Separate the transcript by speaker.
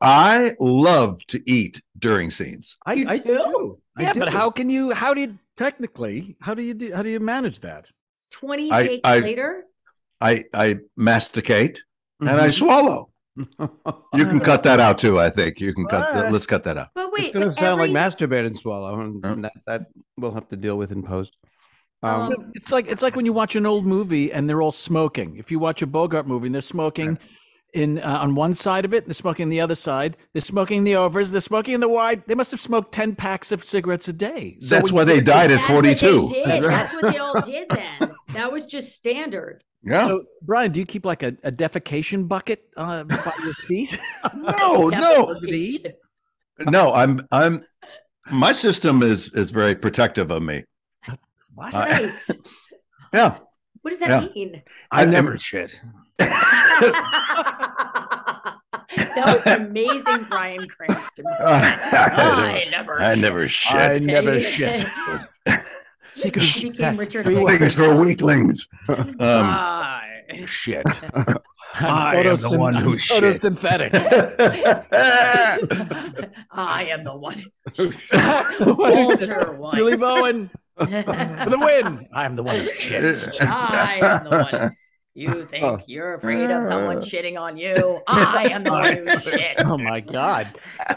Speaker 1: I love to eat during scenes.
Speaker 2: I,
Speaker 3: You
Speaker 2: I
Speaker 3: do?
Speaker 2: I
Speaker 4: yeah, but how can you? How do you technically? How do you do? How do you manage that?
Speaker 3: 20
Speaker 1: I-
Speaker 3: takes
Speaker 1: I-
Speaker 3: later?
Speaker 1: I I masticate and
Speaker 2: Mm-hmm.
Speaker 1: I swallow. You can cut that out too. I think you can cut.
Speaker 4: Alright.
Speaker 1: Let's cut that out.
Speaker 3: But wait, It's
Speaker 2: going to
Speaker 3: but
Speaker 2: sound like
Speaker 3: every-
Speaker 2: masturbate and swallow, and
Speaker 1: Oh.
Speaker 2: that, that we'll have to deal with in post. Um,
Speaker 3: Um,
Speaker 4: It's like it's like when you watch an old movie and they're all smoking. If you watch a Bogart movie and they're smoking in uh, on one side of it, they're smoking the other side. They're smoking the overs. They're smoking the wide. They must have smoked ten packs of cigarettes a day. So
Speaker 1: That's why they
Speaker 4: get-
Speaker 1: died at
Speaker 3: That's what
Speaker 1: 42.
Speaker 3: That's what they all did then. That was just standard.
Speaker 1: Yeah.
Speaker 4: So, Bryan, do you keep like a, a defecation bucket uh, by your seat?
Speaker 1: No, no,
Speaker 4: Never
Speaker 1: no. I'm I'm. My system is is very protective of me.
Speaker 4: What?
Speaker 1: Uh,
Speaker 3: Nice.
Speaker 1: Yeah.
Speaker 3: What does that
Speaker 1: Yeah.
Speaker 3: mean?
Speaker 2: I
Speaker 1: I-
Speaker 2: never shit.
Speaker 3: that was amazing Bryan Cranston. I never.
Speaker 1: I never
Speaker 2: I never
Speaker 3: Okay.
Speaker 2: shit.
Speaker 4: Secret
Speaker 3: He became
Speaker 4: success.
Speaker 3: Richard
Speaker 4: Three
Speaker 3: Hammond.
Speaker 1: for weaklings. Um,
Speaker 3: I.
Speaker 4: Shit.
Speaker 2: I am the one who shit.
Speaker 4: photosynthetic.
Speaker 3: I am the one.
Speaker 4: What is
Speaker 3: Walter one.
Speaker 4: Billy Bowen for the win. I'm the one who shits.
Speaker 3: I am the one. You oh. think
Speaker 2: Oh.
Speaker 3: you're afraid of someone uh. shitting on you? I am the one who shits.
Speaker 4: Oh my god.